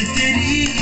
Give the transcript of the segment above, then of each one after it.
तेरी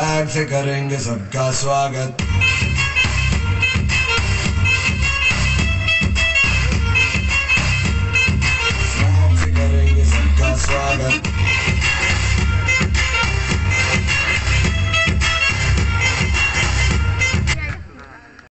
बैग से करेंगे सबका स्वागत।